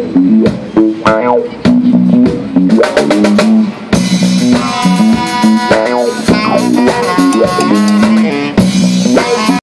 Hallelujah.